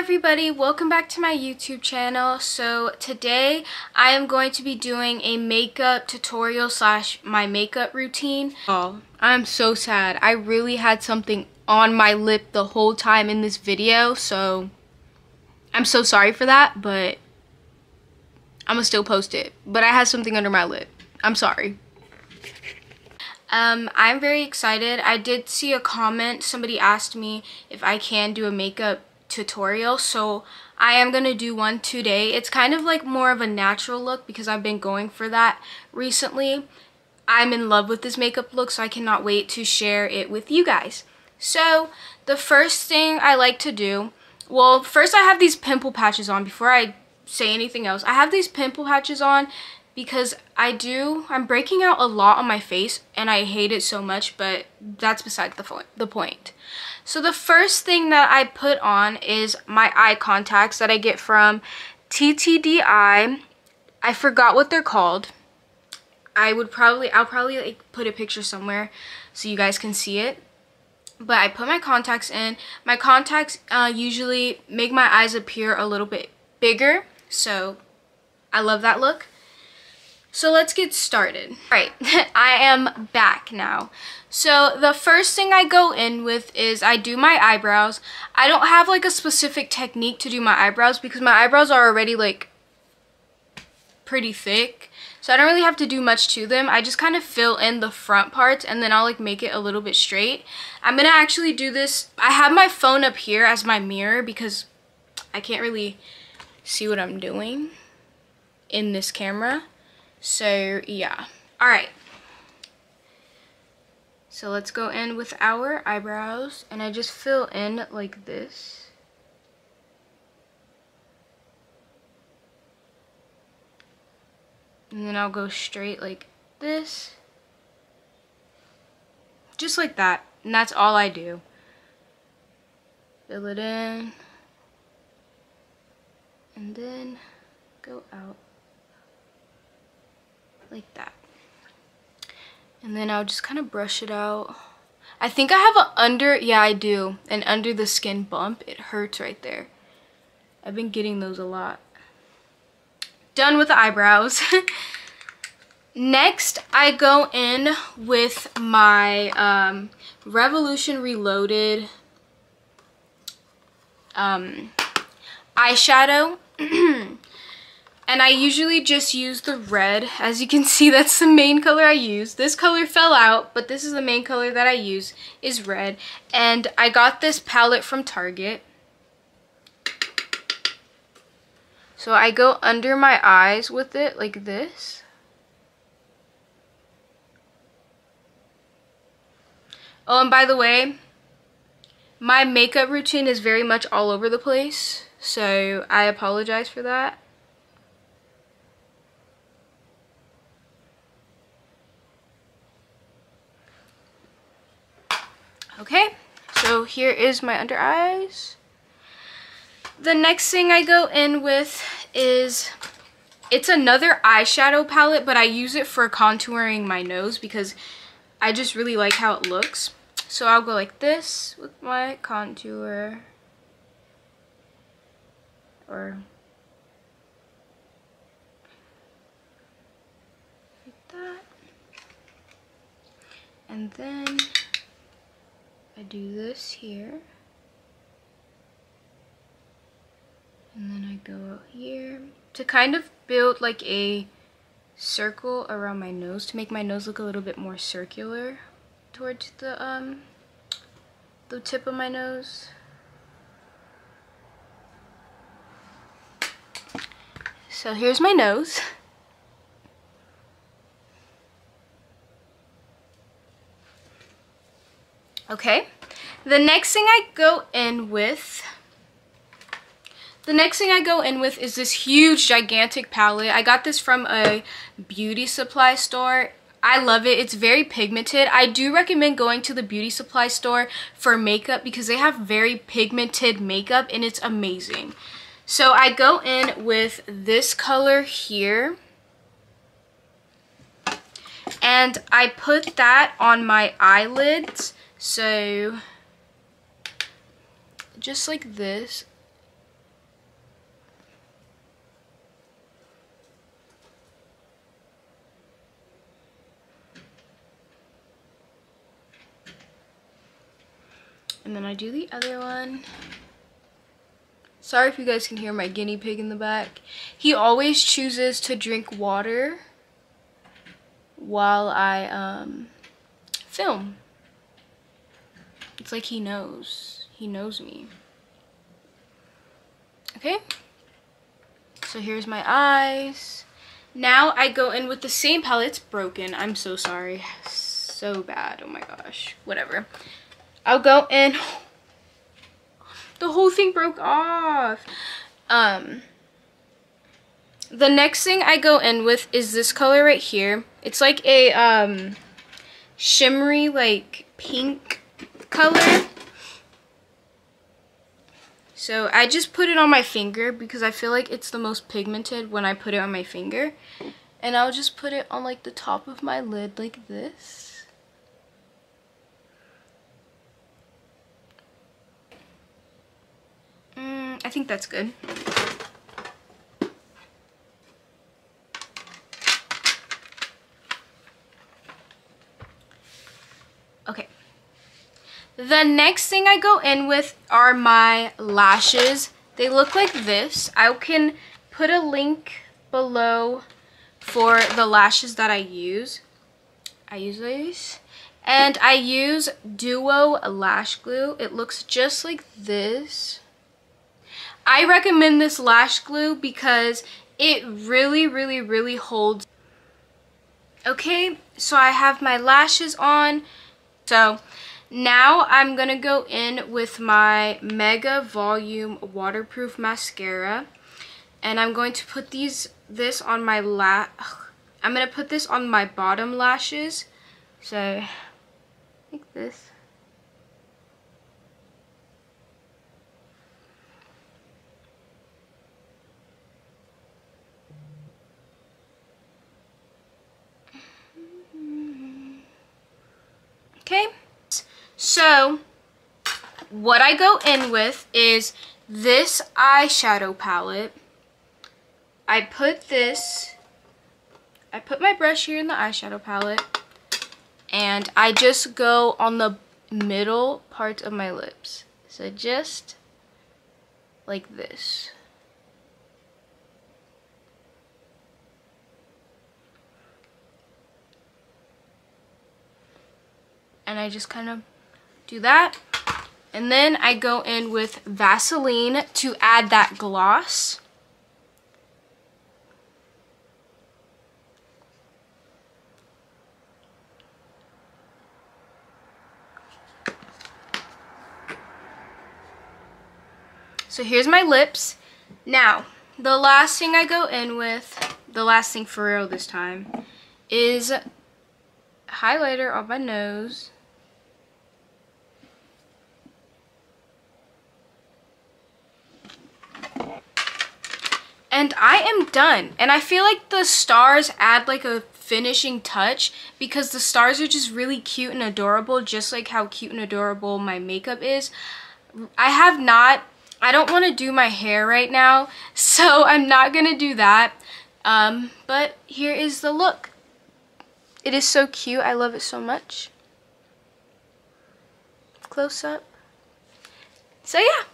everybody, welcome back to my YouTube channel. So today I am going to be doing a makeup tutorial slash my makeup routine. Oh, I'm so sad. I really had something on my lip the whole time in this video, so I'm so sorry for that, but I'm gonna still post it. But I had something under my lip. I'm sorry. Um, I'm very excited. I did see a comment. Somebody asked me if I can do a makeup tutorial. So I am going to do one today. It's kind of like more of a natural look because I've been going for that recently. I'm in love with this makeup look so I cannot wait to share it with you guys. So the first thing I like to do, well first I have these pimple patches on before I say anything else. I have these pimple patches on because I do, I'm breaking out a lot on my face and I hate it so much, but that's beside the, point. the point. So the first thing that I put on is my eye contacts that I get from TTDeye. I forgot what they're called. I would probably, I'll probably like put a picture somewhere so you guys can see it. But I put my contacts in. My contacts uh, usually make my eyes appear a little bit bigger. So I love that look. So let's get started. All right, I am back now. So the first thing I go in with is I do my eyebrows. I don't have like a specific technique to do my eyebrows because my eyebrows are already like pretty thick. So I don't really have to do much to them. I just kind of fill in the front parts and then I'll like make it a little bit straight. I'm going to actually do this. I have my phone up here as my mirror because I can't really see what I'm doing in this camera. So yeah. Alright. So let's go in with our eyebrows. And I just fill in like this. And then I'll go straight like this. Just like that. And that's all I do. Fill it in. And then go out like that. And then I'll just kind of brush it out. I think I have an under, yeah I do, an under the skin bump. It hurts right there. I've been getting those a lot. Done with the eyebrows. Next, I go in with my um, Revolution Reloaded um, eyeshadow. And I usually just use the red. As you can see, that's the main color I use. This color fell out, but this is the main color that I use, is red. And I got this palette from Target. So I go under my eyes with it like this. Oh, and by the way, my makeup routine is very much all over the place. So I apologize for that. Okay, so here is my under eyes. The next thing I go in with is, it's another eyeshadow palette, but I use it for contouring my nose because I just really like how it looks. So I'll go like this with my contour. Or like that. And then I do this here. And then I go out here to kind of build like a circle around my nose to make my nose look a little bit more circular towards the um the tip of my nose. So here's my nose. Okay, the next thing I go in with, the next thing I go in with is this huge gigantic palette. I got this from a beauty supply store. I love it. It's very pigmented. I do recommend going to the beauty supply store for makeup because they have very pigmented makeup and it's amazing. So I go in with this color here. And I put that on my eyelids so just like this. And then I do the other one. Sorry if you guys can hear my guinea pig in the back. He always chooses to drink water while I um, film. It's like he knows. He knows me. Okay. So here's my eyes. Now I go in with the same palette. It's broken. I'm so sorry. So bad. Oh my gosh. Whatever. I'll go in. The whole thing broke off. Um, the next thing I go in with is this color right here. It's like a um, shimmery, like pink color. So I just put it on my finger because I feel like it's the most pigmented when I put it on my finger. And I'll just put it on like the top of my lid like this. Mm, I think that's good. The next thing I go in with are my lashes. They look like this. I can put a link below for the lashes that I use. I use these. And I use Duo Lash Glue. It looks just like this. I recommend this lash glue because it really, really, really holds. Okay, so I have my lashes on. So now I'm going to go in with my Mega Volume Waterproof Mascara. And I'm going to put these this on my la I'm going to put this on my bottom lashes. So, like this. Okay. So, what I go in with is this eyeshadow palette. I put this, I put my brush here in the eyeshadow palette, and I just go on the middle part of my lips. So just like this. And I just kind of do that. And then I go in with Vaseline to add that gloss. So here's my lips. Now, the last thing I go in with, the last thing for real this time, is highlighter on my nose. And I am done. And I feel like the stars add like a finishing touch because the stars are just really cute and adorable, just like how cute and adorable my makeup is. I have not, I don't want to do my hair right now, so I'm not going to do that. Um, but here is the look. It is so cute. I love it so much. Close up. So yeah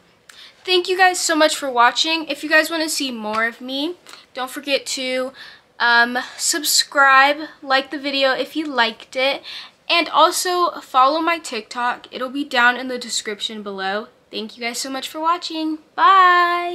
thank you guys so much for watching. If you guys want to see more of me, don't forget to um, subscribe, like the video if you liked it, and also follow my TikTok. It'll be down in the description below. Thank you guys so much for watching. Bye!